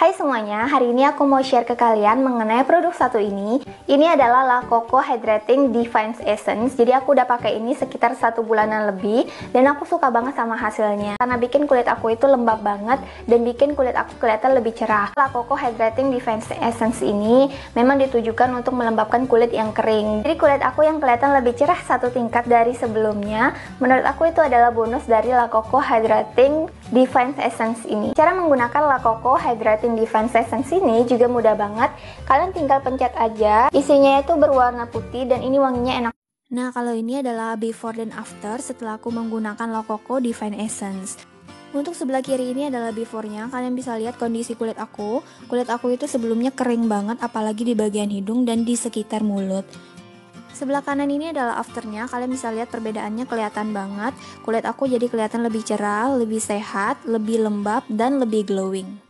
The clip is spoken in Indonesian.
Hai semuanya, hari ini aku mau share ke kalian mengenai produk satu ini. Ini adalah La Coco Hydrating Divine Essence. Jadi aku udah pakai ini sekitar satu bulanan lebih dan aku suka banget sama hasilnya karena bikin kulit aku itu lembab banget dan bikin kulit aku kelihatan lebih cerah. La Coco Hydrating Divine Essence ini memang ditujukan untuk melembabkan kulit yang kering. Jadi kulit aku yang kelihatan lebih cerah satu tingkat dari sebelumnya. Menurut aku itu adalah bonus dari La Coco Hydrating Divine Essence ini. Cara menggunakan La Coco Hydrating Defense Essence ini juga mudah banget. Kalian tinggal pencet aja. Isinya itu berwarna putih dan ini wanginya enak. Nah, kalau ini adalah before dan after setelah aku menggunakan La Coco Divine Essence. Untuk sebelah kiri ini adalah before-nya. Kalian bisa lihat kondisi kulit aku. Kulit aku itu sebelumnya kering banget apalagi di bagian hidung dan di sekitar mulut. Sebelah kanan ini adalah afternya, kalian bisa lihat perbedaannya kelihatan banget. Kulit aku jadi kelihatan lebih cerah, lebih sehat, lebih lembab, dan lebih glowing.